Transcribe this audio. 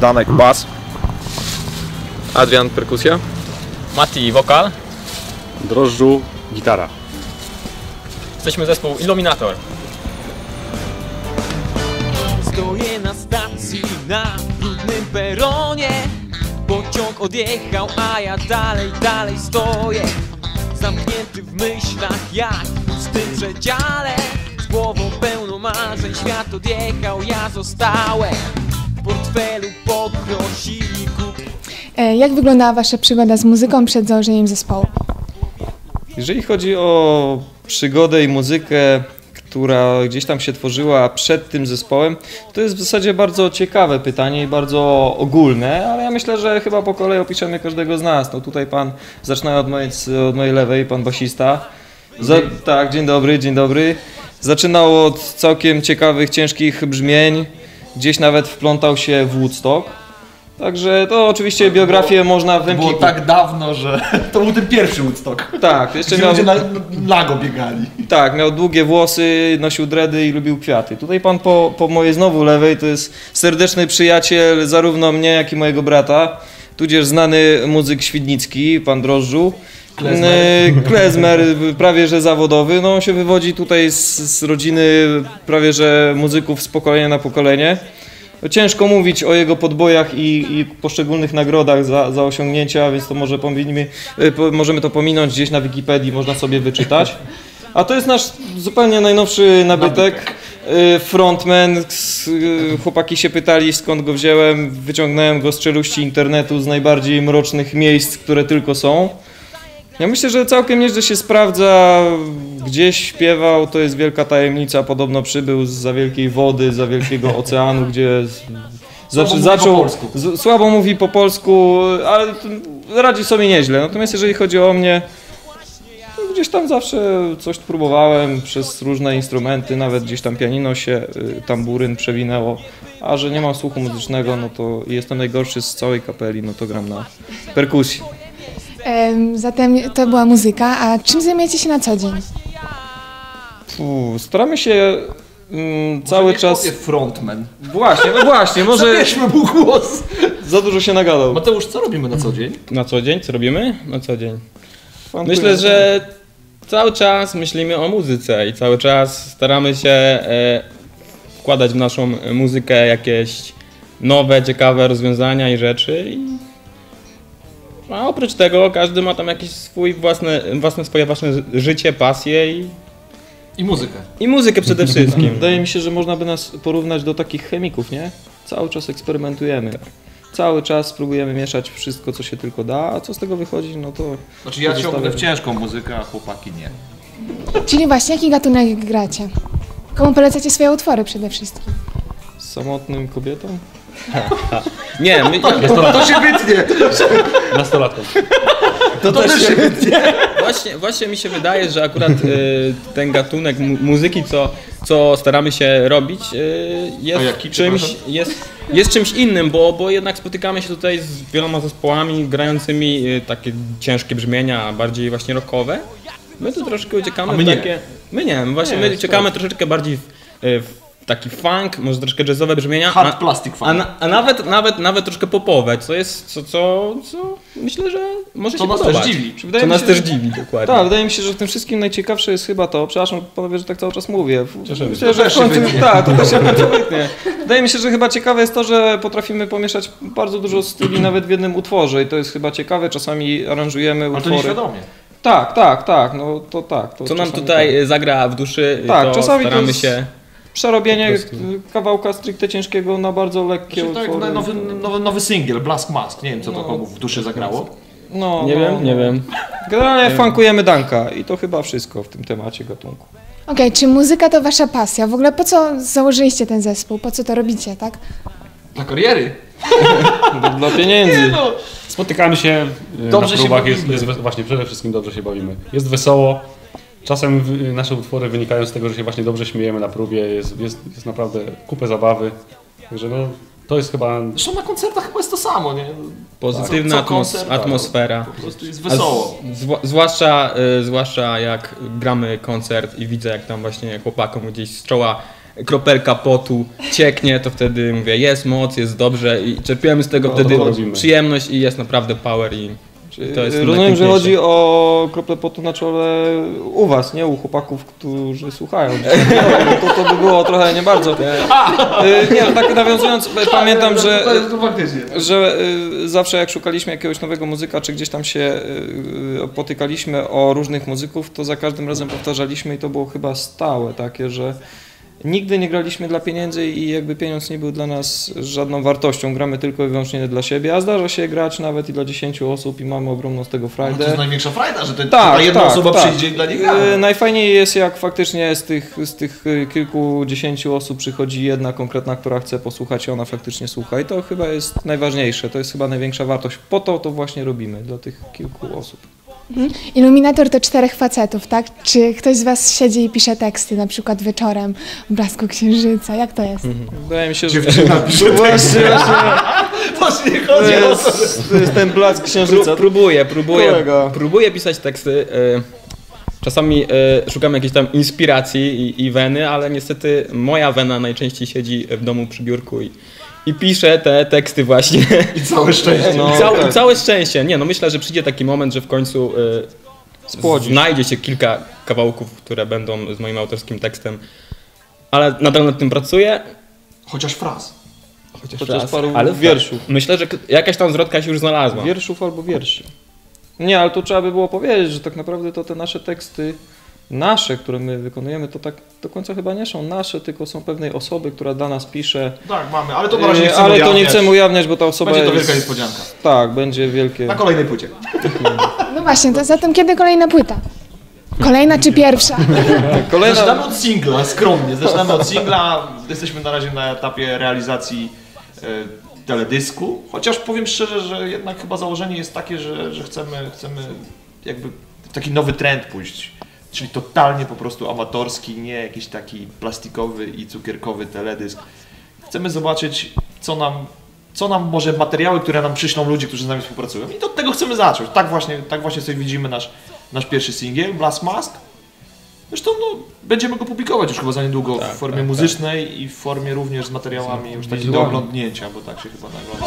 Danek bas. Adrian perkusja. Mati wokal. Drożdżu, gitara. Jesteśmy zespół Illuminator. Stoję na stacji na brudnym peronie Pociąg odjechał, a ja dalej, dalej stoję Zamknięty w myślach jak w pustym przedziale Z głową pełną marzeń świat odjechał, ja zostałem W portfelu pokrosiku E, Jak wyglądała Wasza przygoda z muzyką przed założeniem zespołu? Jeżeli chodzi o przygodę i muzykę, która gdzieś tam się tworzyła przed tym zespołem, to jest w zasadzie bardzo ciekawe pytanie i bardzo ogólne, ale ja myślę, że chyba po kolei opiszemy każdego z nas. No tutaj pan, zaczyna od mojej, od mojej lewej, pan basista. Za, tak, dzień dobry, dzień dobry. Zaczynał od całkiem ciekawych, ciężkich brzmień, gdzieś nawet wplątał się w Woodstock. Także to oczywiście biografię można w Było tak dawno, że to był ten pierwszy Woodstock. Tak, jeszcze miał, ludzie na lago biegali. tak, miał długie włosy, nosił dredy i lubił kwiaty. Tutaj pan po, po mojej znowu lewej to jest serdeczny przyjaciel zarówno mnie, jak i mojego brata, tudzież znany muzyk świdnicki, pan Drożdżu. Klezmer. E, Klezmer, prawie że zawodowy. No, on się wywodzi tutaj z, z rodziny prawie że muzyków z pokolenia na pokolenie. Ciężko mówić o jego podbojach i, i poszczególnych nagrodach za, za osiągnięcia, więc to może pominimy, e, możemy to pominąć gdzieś na Wikipedii, można sobie wyczytać. A to jest nasz zupełnie najnowszy nabytek. E, Frontman, e, chłopaki się pytali skąd go wziąłem, wyciągnąłem go z czeluści internetu, z najbardziej mrocznych miejsc, które tylko są. Ja myślę, że całkiem nieźle się sprawdza. Gdzieś śpiewał, to jest wielka tajemnica. Podobno przybył z za wielkiej wody, za wielkiego oceanu, gdzie zaczął. Z, słabo mówi po polsku, ale radzi sobie nieźle. Natomiast jeżeli chodzi o mnie, to gdzieś tam zawsze coś próbowałem przez różne instrumenty, nawet gdzieś tam pianino się, y, tamburyn przewinęło. A że nie mam słuchu muzycznego, no to jestem najgorszy z całej kapeli, no to gram na perkusji. Em, Zatem to była muzyka, a czym zajmujecie się na co dzień? Fu, staramy się mm, cały czas. frontman. Właśnie, no właśnie, może Zabierzmy mu głos. za dużo się nagadał. Mateusz, co robimy na co dzień? Na co dzień? Co robimy? Na co dzień. Myślę, że cały czas myślimy o muzyce i cały czas staramy się e, wkładać w naszą muzykę jakieś nowe, ciekawe rozwiązania i rzeczy. I... A oprócz tego każdy ma tam jakiś swój własne, własne swoje własne życie, pasje i, I muzykę. i muzykę przede wszystkim. Wydaje mi się, że można by nas porównać do takich chemików, nie? Cały czas eksperymentujemy. Cały czas próbujemy mieszać wszystko, co się tylko da, a co z tego wychodzi, no to. Znaczy ja ciągnę w ciężką muzykę, a chłopaki nie. Czyli właśnie, jaki gatunek gracie? Komu polecacie swoje utwory przede wszystkim? Samotnym kobietom? Nie, my, To się wytnie. Nastolatką. To, to też się wytnie. Właśnie, właśnie mi się wydaje, że akurat y, ten gatunek mu- muzyki, co, co staramy się robić, y, jest, jaki, czymś, jest, jest czymś innym, bo, bo jednak spotykamy się tutaj z wieloma zespołami grającymi y, takie ciężkie brzmienia, bardziej właśnie rockowe. My tu troszkę uciekamy A my w nie. takie... My nie, właśnie Nie, my uciekamy troszeczkę bardziej w, y, w taki funk, może troszkę jazzowe brzmienia. Hard a- plastic a, fan. na, a nawet, nawet, nawet troszkę popowe, co jest, co, co, co myślę, że może Co się nas podobać. też dziwi. Wydaje mi nas się, też że- dziwi, dokładnie. Tak, wydaje mi się, że w tym wszystkim najciekawsze jest chyba to, przepraszam panowie, że tak cały czas mówię. Myślę, się. że To w końcu, tak, to też się wytnie. Wydaje mi się, że chyba ciekawe jest to, że potrafimy pomieszać bardzo dużo styli nawet w jednym utworze i to jest chyba ciekawe, czasami aranżujemy Ale to utwory. nieświadomie. Tak, tak, tak, no to tak. To Co nam tutaj tak. zagra w duszy, Tak, to czasami to staramy jest- się... Przerobienie kawałka stricte ciężkiego na bardzo lekkie Znaczy, tak, utwory. nowy, nowy, nowy singiel, Blask Mask. Nie wiem, co to No. komu w duszy zagrało. No, Nie no, wiem, nie no. wiem. Generalnie funkujemy Danka i to chyba wszystko w tym temacie gatunku. Okej, czy muzyka to wasza pasja? W ogóle po co założyliście ten zespół? Po co to robicie, tak? Dla kariery. Dla- pieniędzy. no. Spotykamy się y, Dobrze na się próbach, jest, bawimy. jest, we- właśnie przede wszystkim dobrze się bawimy. Jest wesoło. Czasem nasze utwory wynikają z tego, że się właśnie dobrze śmiejemy na próbie, jest, jest, jest naprawdę kupę zabawy. Także no, To jest chyba... Zresztą na koncertach chyba jest to samo, nie? Pozytywna co atmos- koncert, tak. atmosfera. Po prostu jest wesoło. z- zwłaszcza, y, zwłaszcza jak gramy koncert i widzę jak tam właśnie chłopakom gdzieś z czoła kropelka potu cieknie, to wtedy mówię jest moc, jest dobrze i czerpiemy z tego to wtedy przyjemność i jest naprawdę power i to jest Rozumiem, że chodzi o krople potu na czole u was, nie u chłopaków, którzy słuchają. To, to by było trochę nie bardzo. Y, Nie, no tak nawiązując, pamiętam, że jest to faktycznie. że y, zawsze jak szukaliśmy jakiegoś nowego muzyka, czy gdzieś tam się y, y, potykaliśmy o różnych muzyków, to za każdym razem powtarzaliśmy i to było chyba stałe takie, że nigdy nie graliśmy dla pieniędzy i jakby pieniądz nie był dla nas żadną wartością, gramy tylko i wyłącznie dla siebie, a zdarza się grać nawet i dla 10 osób i mamy ogromną z tego No to jest frajdę. największa frajda, że to Tak, ta jedna tak, osoba tak. przyjdzie i dla nich Y, gra. Najfajniej jest jak faktycznie z tych, z tych y, kilkudziesięciu osób przychodzi jedna konkretna, która chce posłuchać i ona faktycznie słucha i to chyba jest najważniejsze, to jest chyba największa wartość. Po to to właśnie robimy, dla tych kilku osób. Iluminator to czterech facetów, tak? Czy ktoś z was siedzi i pisze teksty, na przykład wieczorem w blasku księżyca? Jak to jest? Wydaje mi się, że Dziewczyna pisze właśnie, Właśnie nie to chodzi o to. jest, to jest ten blask księżyca. Pró- próbuję, próbuję, Kolega. próbuję pisać teksty. y, Czasami y, szukam jakiejś tam inspiracji i, i weny, ale niestety moja wena najczęściej siedzi w domu przy biurku i, i piszę te teksty właśnie. I całe szczęście. No, I całe, tak. całe szczęście. Nie, no myślę, że przyjdzie taki moment, że w końcu y, znajdzie się kilka kawałków, które będą z moim autorskim tekstem. Ale nadal nad tym pracuję. Chociaż fraz. Chociaż, Chociaż raz. paru ale wierszów. Myślę, że jakaś tam zwrotka się już znalazła. Wierszów albo wierszy. Nie, ale tu trzeba by było powiedzieć, że tak naprawdę to te nasze teksty, nasze, które my wykonujemy, to tak do końca chyba nie są nasze, tylko są pewnej osoby, która dla nas pisze. Tak, mamy, ale to na razie nie Yy, chcemy ale to nie ujawniać. chcemy ujawniać, bo ta osoba Będzie to jest... wielka niespodzianka. Tak, będzie wielkie. Na kolejnej płycie. No właśnie, to zatem kiedy kolejna płyta? Kolejna czy pierwsza? Kolejna... Zaczynamy od singla, skromnie. Zaczynamy od singla. Jesteśmy na razie na etapie realizacji e, teledysku. Chociaż powiem szczerze, że jednak chyba założenie jest takie, że, że chcemy, chcemy jakby taki nowy trend pójść. Czyli totalnie po prostu amatorski, nie jakiś taki plastikowy i cukierkowy teledysk. Chcemy zobaczyć, co nam, co nam może materiały, które nam przyślą ludzie, którzy z nami współpracują. I od tego chcemy zacząć. Tak właśnie, tak właśnie sobie widzimy nasz, nasz pierwszy singiel, Blast Mask. Zresztą no, będziemy go publikować już chyba za niedługo Tak, w formie tak, muzycznej i w formie również z materiałami już takich do oglądnięcia, bo tak się chyba nagląda.